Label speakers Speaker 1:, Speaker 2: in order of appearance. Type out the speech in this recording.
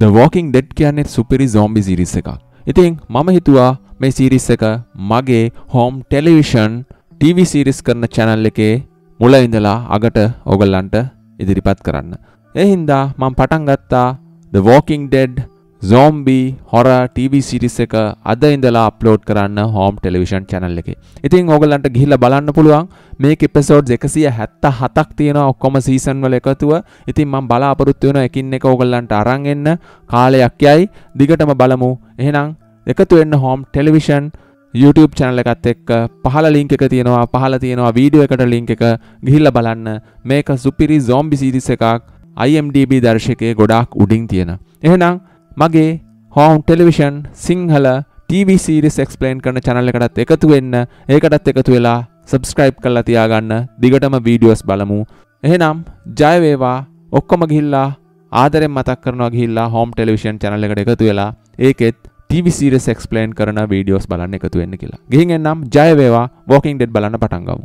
Speaker 1: The Walking Dead කියන්නේ සුපිරි zombie series එකක්. ඉතින් මම හිතුවා මේ series එක මගේ home television TV series කරන channel එකේ මුල ඉඳලා අගට ඔයගොල්ලන්ට ඉදිරිපත් කරන්න. ඒ හින්දා මම පටන් ගත්තා The Walking Dead zombie horror TV series එක අද ඉඳලා අප්ලෝඩ් කරන්න home television channel එකේ. ඉතින් ඕගලන්ට ගිහිල්ලා බලන්න පුළුවන් මේක එපිසෝඩ්ස් 177ක් තියෙනවා ඔක්කොම සීසන් වල එකතුව. ඉතින් මම බලාපොරොත්තු වෙනවා එකින් එක ඕගලන්ට අරන් එන්න කාලයක් යයි. දිගටම බලමු. එහෙනම් එකතු වෙන්න home television YouTube channel එකත් එක්ක පහළ link එක තියෙනවා. පහළ තියෙනවා වීඩියෝ එකට link එක ගිහිල්ලා බලන්න. මේක සුපිරි zombie series එකක්. IMDB දර්ශකයේ ගොඩාක් උඩින් තියෙන. එහෙනම් මගේ home television Sinhala TV series explain කරන channel එකටත් එකතු වෙන්න ඒකටත් එකතු වෙලා subscribe කරලා තියාගන්න දිගටම වීඩියෝස් බලමු එහෙනම් ජය වේවා ඔක්කොම ගිහිල්ලා ආදරෙන් මතක් කරනවා ගිහිල්ලා හෝම් ටෙලිවිෂන් channel එකට එකතු වෙලා ඒකෙත් TV series explain කරන වීඩියෝස් බලන්න එකතු වෙන්න කියලා. ගිහින් එන්නම් ජය වේවා Walking Dead බලන්න පටන් ගමු.